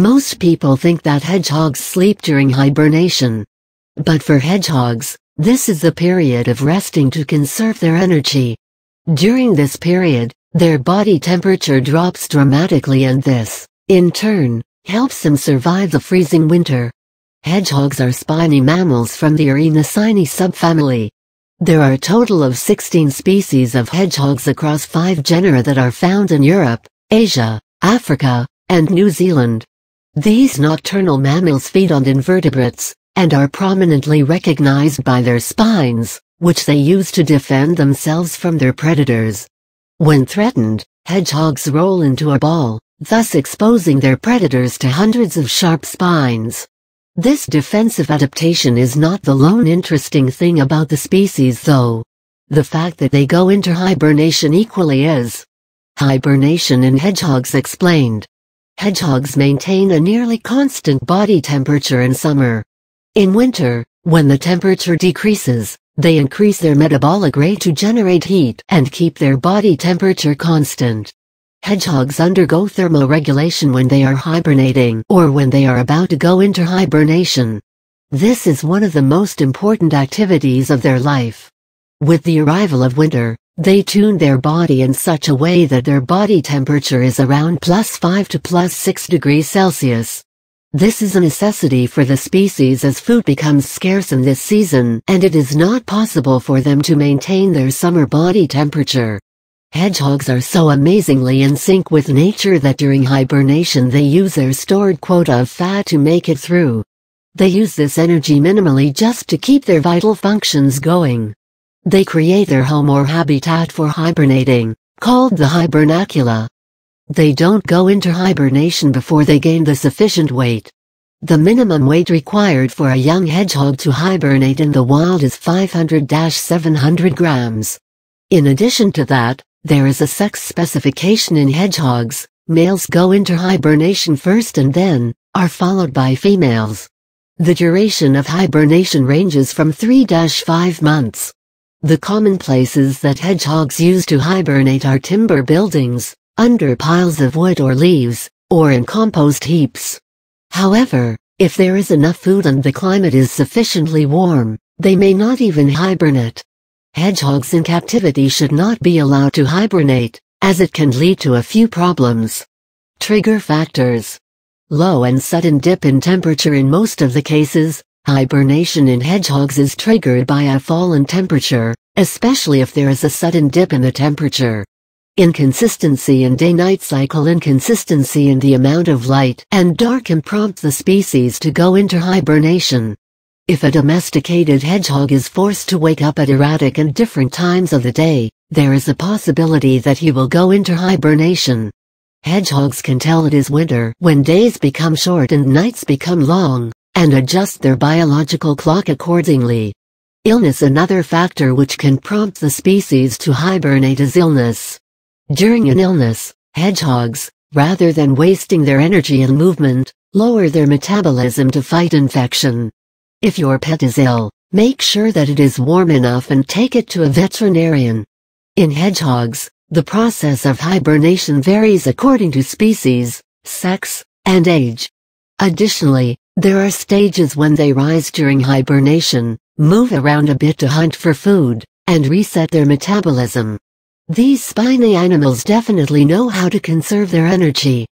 Most people think that hedgehogs sleep during hibernation. But for hedgehogs, this is the period of resting to conserve their energy. During this period, their body temperature drops dramatically and this, in turn, helps them survive the freezing winter. Hedgehogs are spiny mammals from the Erinaceinae subfamily. There are a total of 16 species of hedgehogs across five genera that are found in Europe, Asia, Africa, and New Zealand. These nocturnal mammals feed on invertebrates, and are prominently recognized by their spines, which they use to defend themselves from their predators. When threatened, hedgehogs roll into a ball, thus exposing their predators to hundreds of sharp spines. This defensive adaptation is not the lone interesting thing about the species though. The fact that they go into hibernation equally is. Hibernation in hedgehogs explained. Hedgehogs maintain a nearly constant body temperature in summer. In winter, when the temperature decreases, they increase their metabolic rate to generate heat and keep their body temperature constant. Hedgehogs undergo thermoregulation when they are hibernating or when they are about to go into hibernation. This is one of the most important activities of their life. With the arrival of winter, they tune their body in such a way that their body temperature is around plus 5 to plus 6 degrees Celsius. This is a necessity for the species as food becomes scarce in this season and it is not possible for them to maintain their summer body temperature. Hedgehogs are so amazingly in sync with nature that during hibernation they use their stored quota of fat to make it through. They use this energy minimally just to keep their vital functions going. They create their home or habitat for hibernating, called the hibernacula. They don't go into hibernation before they gain the sufficient weight. The minimum weight required for a young hedgehog to hibernate in the wild is 500-700 grams. In addition to that, there is a sex specification in hedgehogs. Males go into hibernation first and then, are followed by females. The duration of hibernation ranges from 3-5 months. The common places that hedgehogs use to hibernate are timber buildings, under piles of wood or leaves, or in compost heaps. However, if there is enough food and the climate is sufficiently warm, they may not even hibernate. Hedgehogs in captivity should not be allowed to hibernate, as it can lead to a few problems. Trigger factors. Low and sudden dip in temperature in most of the cases, Hibernation in hedgehogs is triggered by a fall in temperature, especially if there is a sudden dip in the temperature. Inconsistency in day-night cycle Inconsistency in the amount of light and dark can prompt the species to go into hibernation. If a domesticated hedgehog is forced to wake up at erratic and different times of the day, there is a possibility that he will go into hibernation. Hedgehogs can tell it is winter when days become short and nights become long and adjust their biological clock accordingly. Illness Another factor which can prompt the species to hibernate is illness. During an illness, hedgehogs, rather than wasting their energy in movement, lower their metabolism to fight infection. If your pet is ill, make sure that it is warm enough and take it to a veterinarian. In hedgehogs, the process of hibernation varies according to species, sex, and age. Additionally, there are stages when they rise during hibernation, move around a bit to hunt for food, and reset their metabolism. These spiny animals definitely know how to conserve their energy.